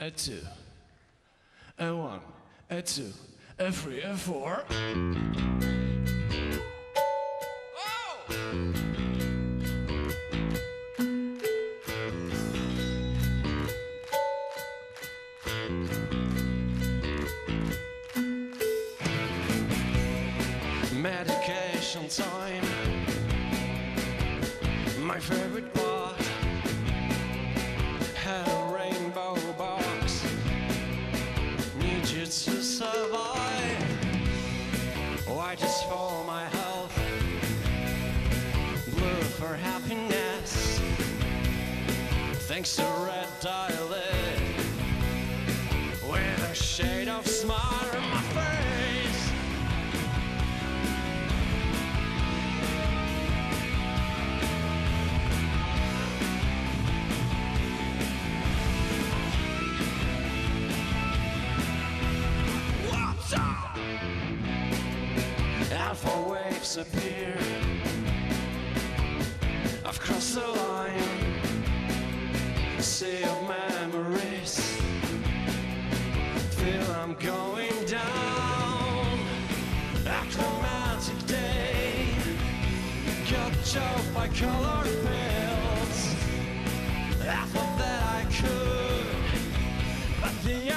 a two, a one, a two, a three, a four. Medication time. My favorite part Thanks to red dialect, with a shade of smile on my face. Water! Alpha waves appear. I've crossed the line. Feel I'm going down. Achromatic day. Got choked by colored pills. I thought that I could. But the